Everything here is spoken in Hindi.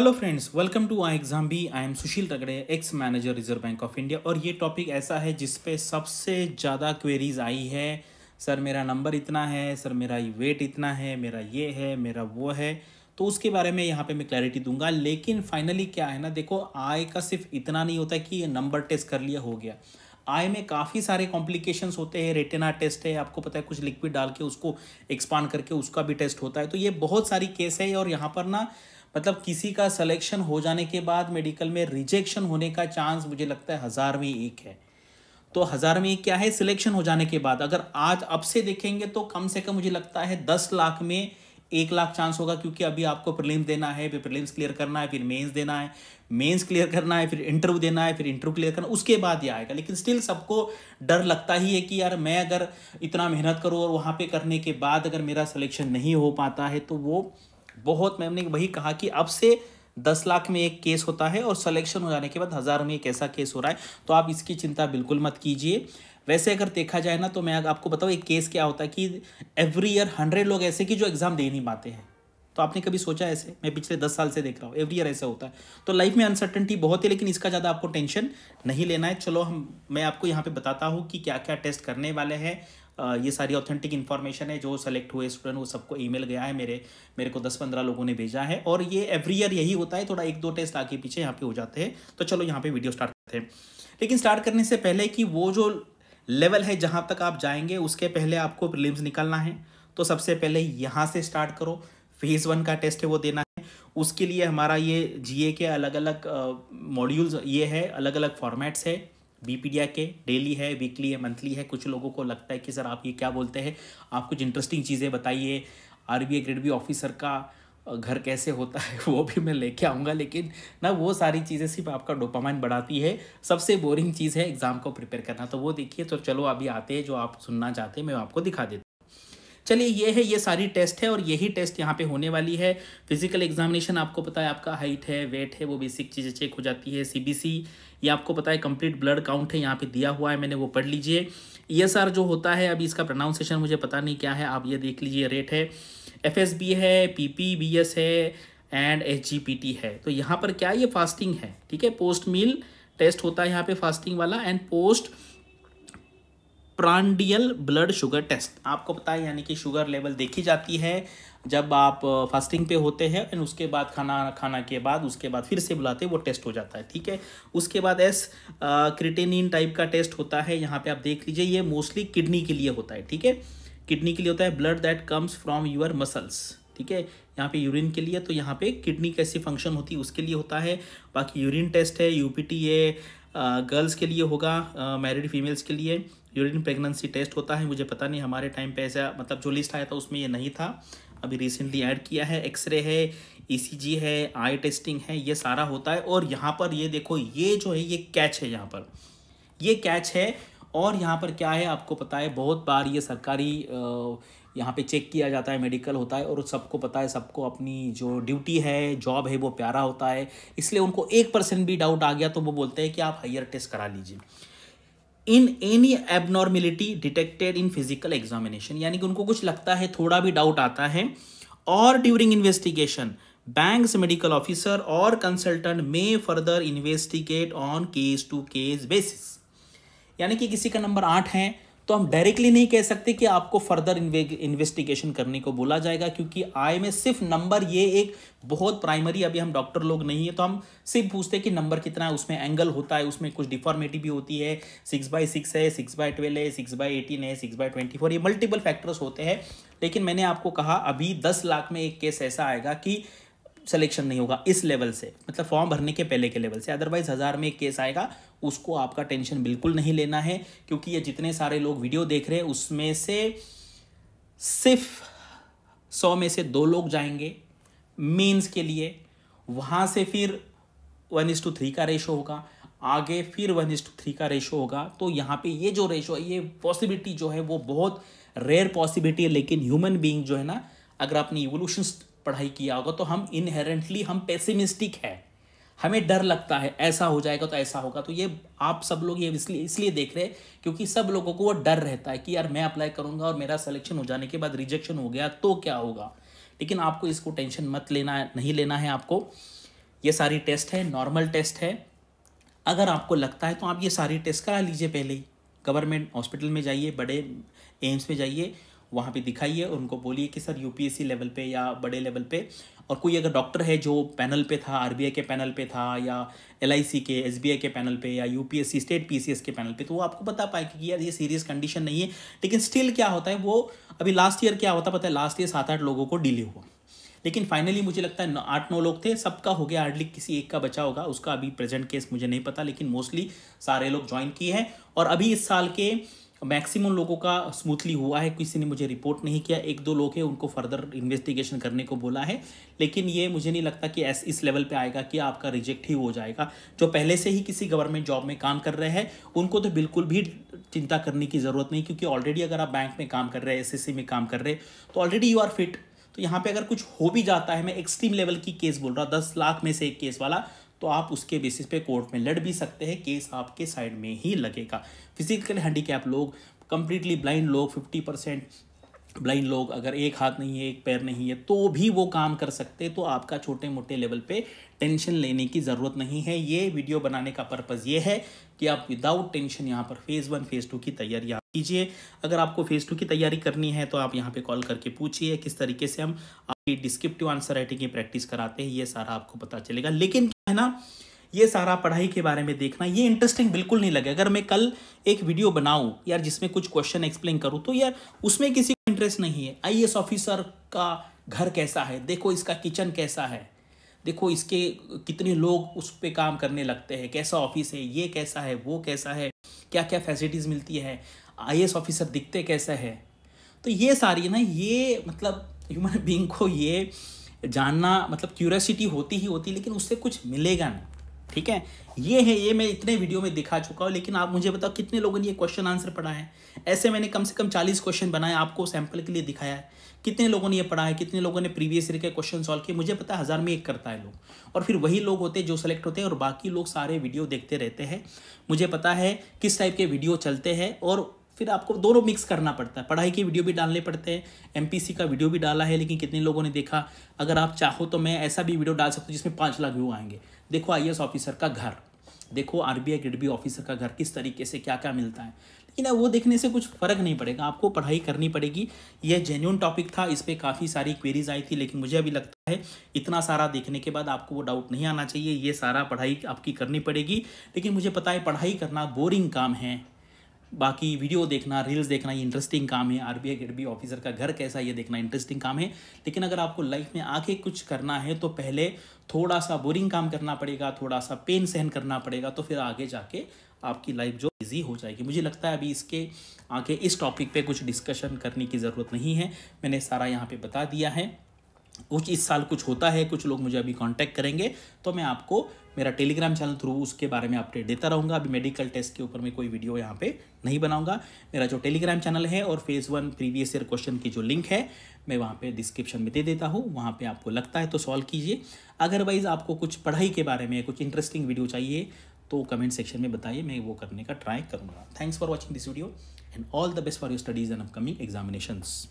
Hello friends welcome to I exam B I am Sushil Tagde ex manager Reserve Bank of India और ये टॉपिक ऐसा है जिस पे सबसे ज़्यादा क्वेरीज आई है। सर मेरा नंबर इतना है, सर मेरा वेट इतना है, मेरा ये है, मेरा वो है। तो उसके बारे में यहाँ पे मैं क्लैरिटी दूँगा। लेकिन फाइनली क्या है ना, देखो आय का सिर्फ़ इतना नहीं होता कि ये नंबर टेस्ट कर लिया हो गया। आई में काफ़ी सारे कॉम्प्लिकेशंस होते हैं। रेटिना टेस्ट है, आपको पता है, कुछ लिक्विड डाल के उसको एक्सपांड करके उसका भी टेस्ट होता है। तो ये बहुत सारी केस है और यहाँ पर ना मतलब किसी का सिलेक्शन हो जाने के बाद मेडिकल में रिजेक्शन होने का चांस मुझे लगता है हज़ार में एक है। तो हज़ार में एक क्या है? सिलेक्शन हो जाने के बाद। अगर आज अब से देखेंगे तो कम से कम मुझे लगता है दस लाख में एक लाख चांस होगा क्योंकि अभी आपको प्रीलिम्स देना है, फिर प्रीलिम्स क्लियर करना है, फिर मेंस देना है मेंस क्लियर करना है, फिर इंटरव्यू देना है, फिर इंटरव्यू क्लियर करना उसके बाद ये आएगा। लेकिन स्टिल सबको डर लगता ही है कि यार मैं अगर इतना मेहनत करूँ और वहाँ पे करने के बाद अगर मेरा सिलेक्शन नहीं हो पाता है तो वो बहुत मैंने वही कहा कि अब से दस लाख में एक केस होता है और सिलेक्शन हो जाने के बाद हज़ार में एक ऐसा केस हो रहा है तो आप इसकी चिंता बिल्कुल मत कीजिए। वैसे अगर देखा जाए ना तो मैं आपको बताऊँ, एक केस क्या होता है कि एवरी ईयर हंड्रेड लोग ऐसे कि जो एग्ज़ाम दे नहीं पाते हैं। तो आपने कभी सोचा ऐसे? मैं पिछले दस साल से देख रहा हूँ एवरी ईयर ऐसा होता है। तो लाइफ में अनसर्टनटी बहुत है, लेकिन इसका ज़्यादा आपको टेंशन नहीं लेना है। चलो हम, मैं आपको यहाँ पे बताता हूँ कि क्या क्या टेस्ट करने वाले हैं ये सारी ऑथेंटिक इन्फॉर्मेशन है, जो सेलेक्ट हुए स्टूडेंट वो सबको ईमेल गया है मेरे मेरे को दस पंद्रह लोगों ने भेजा है और ये एवरी ईयर यही होता है, थोड़ा एक दो टेस्ट आगे पीछे यहाँ पे हो जाते हैं। तो चलो यहाँ पे वीडियो स्टार्ट करते हैं। लेकिन स्टार्ट करने से पहले कि वो जो लेवल है, जहाँ तक आप जाएँगे, उसके पहले आपको प्रिलिम्स निकालना है। तो सबसे पहले यहाँ से स्टार्ट करो। फ़ेज़ वन का टेस्ट है, वो देना है। उसके लिए हमारा ये जीए के अलग अलग मॉड्यूल्स ये है अलग अलग फॉर्मेट्स है। बीपीडिया के डेली है वीकली है मंथली है, कुछ लोगों को लगता है कि सर आप ये क्या बोलते हैं? आप कुछ इंटरेस्टिंग चीज़ें बताइए। R B grade B officer का घर कैसे होता है, वो भी मैं लेके आऊँगा, लेकिन ना वो सारी चीज़ें सिर्फ़ आपका डोपामाइन बढ़ाती है। सबसे बोरिंग चीज़ है एग्ज़ाम को प्रिपेयर करना। तो वो देखिए तो चलो अभी आते हैं, जो आप सुनना चाहते हैं, मैं आपको दिखा देता चलिए, ये है, ये सारी टेस्ट है और यही टेस्ट यहाँ पे होने वाली है। फ़िज़िकल एग्जामिनेशन आपको पता है, आपका हाइट है वेट है, वो बेसिक चीज़ें चेक हो जाती है सीबीसी ये आपको पता है कंप्लीट ब्लड काउंट है, यहाँ पे दिया हुआ है, मैंने वो पढ़ लीजिए। ईएसआर जो होता है, अभी इसका प्रोनाउंसिएशन मुझे पता नहीं क्या है, आप ये देख लीजिए रेट है। एफएसबी है पीपीबीएस है एंड एचजीपीटी है। तो यहाँ पर क्या ये फास्टिंग है, ठीक है? पोस्ट मील टेस्ट होता है यहाँ पे फास्टिंग वाला and post prandial blood sugar test. आपको पता है, यानी कि शुगर लेवल देखी जाती है जब आप फास्टिंग पे होते हैं एंड उसके बाद खाना खाना के बाद, उसके बाद फिर से बुलाते हैं, वो टेस्ट हो जाता है, ठीक है? उसके बाद एस क्रिटेनिन टाइप का टेस्ट होता है, यहाँ पे आप देख लीजिए, ये मोस्टली किडनी के लिए होता है, ठीक है? किडनी के लिए होता है, blood that comes from your muscles, ठीक है? यहाँ पे यूरिन के लिए तो यहाँ पे किडनी कैसी फ़ंक्शन होती है, उसके लिए होता है। बाकी यूरिन टेस्ट है यूपीटी है गर्ल्स के लिए होगा मैरिड फीमेल्स के लिए। यूरिन प्रेगनेंसी टेस्ट होता है, मुझे पता नहीं, हमारे टाइम पे ऐसा मतलब जो लिस्ट आया था उसमें ये नहीं था। अभी रिसेंटली ऐड किया है एक्सरे है ईसीजी है आई टेस्टिंग है, ये सारा होता है। और यहाँ पर ये देखो, ये जो है, ये कैच है यहाँ पर। ये कैच है, और यहाँ पर क्या है, आपको पता है, बहुत बार ये सरकारी यहाँ पे चेक किया जाता है मेडिकल होता है, और सबको पता है, सबको अपनी जो ड्यूटी है जॉब है, वो प्यारा होता है। इसलिए उनको एक परसेंट भी डाउट आ गया तो वो बोलते हैं कि आप हाइयर टेस्ट करा लीजिए। In any abnormality detected in physical examination यानी कि उनको कुछ लगता है, थोड़ा भी डाउट आता है, और during investigation bank medical officer और consultant may further investigate on case to case basis यानी कि किसी का नंबर आठ है तो हम डायरेक्टली नहीं कह सकते कि आपको फर्दर इन्वेस्टिगेशन करने को बोला जाएगा, क्योंकि आय में सिर्फ़ नंबर ये एक बहुत प्राइमरी अभी हम डॉक्टर लोग नहीं है तो हम सिर्फ़ पूछते हैं कि नंबर कितना है, उसमें एंगल होता है, उसमें कुछ डिफॉर्मेटी भी होती है सिक्स बाई सिक्स है सिक्स बाई ट्वेल्व है सिक्स बाई एटीन है सिक्स बाई ट्वेंटी फोर ये मल्टीपल फैक्टर्स होते हैं। लेकिन मैंने आपको कहा, अभी दस लाख में एक केस ऐसा आएगा कि सिलेक्शन नहीं होगा इस लेवल से। मतलब फॉर्म भरने के पहले के लेवल से। अदरवाइज़ हज़ार में एक केस आएगा, उसको आपका टेंशन बिल्कुल नहीं लेना है, क्योंकि ये जितने सारे लोग वीडियो देख रहे हैं, उसमें से सिर्फ़ सौ में से दो लोग जाएँगे मीन्स के लिए। वहाँ से फिर वन इज़ टू थ्री का रेशो होगा। आगे फिर वन इज़ टू थ्री का रेशो होगा। तो यहाँ पे ये जो रेशो है, ये पॉसिबिलिटी जो है, वो बहुत रेयर पॉसिबिलिटी है, लेकिन ह्यूमन बीइंग जो है ना, अगर आपने इवोल्यूशन पढ़ाई किया होगा तो हम इनहेरेंटली हम पेसिमिस्टिक है। हमें डर लगता है, ऐसा हो जाएगा तो ऐसा होगा। तो ये आप सब लोग ये इसलिए इसलिए देख रहे हैं, क्योंकि सब लोगों को वो डर रहता है कि यार मैं अप्लाई करूँगा और मेरा सिलेक्शन हो जाने के बाद रिजेक्शन हो गया तो क्या होगा? लेकिन आपको इसको टेंशन मत लेना है नहीं लेना है आपको। ये सारी टेस्ट है नॉर्मल टेस्ट है। अगर आपको लगता है तो आप ये सारी टेस्ट करा लीजिए पहले गवर्नमेंट हॉस्पिटल में जाइए, बड़े एम्स में जाइए। वहाँ पे दिखाइए और उनको बोलिए कि सर यूपीएससी लेवल पे या बड़े लेवल पे। और कोई अगर डॉक्टर है जो पैनल पे था आरबीआई के पैनल पे था या एलआईसी के एसबीआई के पैनल पे या यूपीएससी स्टेट पीसीएस के पैनल पे तो वो आपको बता पाएगा कि यार ये सीरियस कंडीशन नहीं है। लेकिन स्टिल क्या होता है, वो अभी लास्ट ईयर क्या होता, पता है लास्ट ईयर सात आठ लोगों को डिले हुआ। लेकिन फाइनली मुझे लगता है, आठ नौ लोग थे, सबका हो गया हार्डली किसी एक का बचा होगा, उसका अभी प्रेजेंट केस मुझे नहीं पता, लेकिन मोस्टली सारे लोग ज्वाइन किए हैं। और अभी इस साल के मैक्सिमम लोगों का स्मूथली हुआ है, किसी ने मुझे रिपोर्ट नहीं किया, एक दो लोग हैं, उनको फर्दर इन्वेस्टिगेशन करने को बोला है। लेकिन ये मुझे नहीं लगता कि ऐस इस लेवल पे आएगा कि आपका रिजेक्ट ही हो जाएगा। जो पहले से ही किसी गवर्नमेंट जॉब में काम कर रहे हैं, उनको तो बिल्कुल भी चिंता करने की ज़रूरत नहीं, क्योंकि ऑलरेडी अगर आप बैंक में काम कर रहे हैं एसएससी में काम कर रहे हैं तो ऑलरेडी यू आर फिट तो यहाँ पे अगर कुछ हो भी जाता है, मैं एक्सट्रीम लेवल की केस बोल रहा हूँ, दस लाख में से एक केस वाला तो आप उसके बेसिस पे कोर्ट में लड़ भी सकते हैं केस आपके साइड में ही लगेगा। फ़िज़िकल हैंडीकैप लोग कंप्लीटली ब्लाइंड लोग फिफ्टी परसेंट ब्लाइंड लोग अगर एक हाथ नहीं है, एक पैर नहीं है तो भी वो काम कर सकते तो आपका छोटे मोटे लेवल पे टेंशन लेने की ज़रूरत नहीं है। ये वीडियो बनाने का पर्पज़ ये है कि आप विदाउट टेंशन यहाँ पर फ़ेज़ वन, फ़ेज़ टू की तैयारी आप कीजिए। अगर आपको फ़ेज़ टू की तैयारी करनी है तो आप यहाँ पे कॉल करके पूछिए किस तरीके से हम आपकी डिस्क्रिप्टिव आंसर राइटिंग की प्रैक्टिस कराते हैं, ये सारा आपको पता चलेगा। लेकिन क्या है ना, ये सारा पढ़ाई के बारे में देखना, ये इंटरेस्टिंग बिल्कुल नहीं लगे। अगर मैं कल एक वीडियो बनाऊँ, यार जिसमें कुछ क्वेश्चन एक्सप्लेन करूँ तो यार उसमें किसी इंटरेस्ट नहीं है। आई ऑफिसर का घर कैसा है? देखो इसका किचन कैसा है। देखो इसके कितने लोग उस पर काम करने लगते हैं। कैसा ऑफ़िस है? ये कैसा है? वो कैसा है? क्या क्या फैसिलिटीज़ मिलती है? आई ऑफिसर दिखते कैसा है। तो ये सारी ना, ये मतलब ह्यूमन बींग को ये जानना मतलब क्यूरियोसिटी होती ही होती, लेकिन उससे कुछ मिलेगा नहीं। ठीक है? ये है, ये मैं इतने वीडियो में दिखा चुका हूँ, लेकिन आप मुझे बताओ कितने लोगों ने ये क्वेश्चन आंसर पढ़ा है? ऐसे मैंने कम से कम चालीस क्वेश्चन बनाए, आपको सैंपल के लिए दिखाया है। कितने लोगों ने ये पढ़ा है? कितने लोगों ने प्रीवियस ईयर के क्वेश्चन सॉल्व किए? मुझे पता है हज़ार में एक करता है लोग। और फिर वही लोग होते हैं जो सेलेक्ट होते हैं और बाकी लोग सारे वीडियो देखते रहते हैं। मुझे पता है किस टाइप के वीडियो चलते हैं और फिर आपको दोनों मिक्स करना पड़ता है। पढ़ाई की वीडियो भी डालने पड़ते हैं एमपीसी का वीडियो भी डाला है, लेकिन कितने लोगों ने देखा? अगर आप चाहो तो मैं ऐसा भी वीडियो डाल सकता हूँ जिसमें पाँच लाख व्यू आएँगे। देखो आई ऑफिसर का घर। देखो आर बी बी ऑफिसर का घर, किस तरीके से क्या क्या मिलता है। लेकिन वो देखने से कुछ फ़र्क नहीं पड़ेगा, आपको पढ़ाई करनी पड़ेगी। यह जेन्यून टॉपिक था, इस पर काफ़ी सारी क्वेरीज आई थी, लेकिन मुझे अभी लगता है इतना सारा देखने के बाद आपको वो डाउट नहीं आना चाहिए। ये सारा पढ़ाई आपकी करनी पड़ेगी। लेकिन मुझे पता है, पढ़ाई करना बोरिंग काम है। बाकी वीडियो देखना रील्स देखना, ये इंटरेस्टिंग काम है। R B I B officer का घर कैसा ये देखना इंटरेस्टिंग काम है। लेकिन अगर आपको लाइफ में आगे कुछ करना है तो पहले थोड़ा सा बोरिंग काम करना पड़ेगा थोड़ा सा पेन सहन करना पड़ेगा तो फिर आगे जाके आपकी लाइफ जो ईजी हो जाएगी। मुझे लगता है अभी इसके आगे इस टॉपिक पे कुछ डिस्कशन करने की ज़रूरत नहीं है। मैंने सारा यहाँ पे बता दिया है। कुछ इस साल कुछ होता है, कुछ लोग मुझे अभी कांटेक्ट करेंगे तो मैं आपको मेरा टेलीग्राम चैनल थ्रू उसके बारे में अपडेट देता रहूँगा। अभी मेडिकल टेस्ट के ऊपर मैं कोई वीडियो यहाँ पे नहीं बनाऊँगा। मेरा जो टेलीग्राम चैनल है और phase one previous year question की जो लिंक है, मैं वहाँ पे डिस्क्रिप्शन में दे देता हूँ। वहाँ पे आपको लगता है तो सॉल्व कीजिए। अदरवाइज़ आपको कुछ पढ़ाई के बारे में, कुछ इंटरेस्टिंग वीडियो चाहिए तो कमेंट सेक्शन में बताइए, मैं वो करने का ट्राई करूँगा। Thanks for watching this video and all the best for your studies and upcoming examinations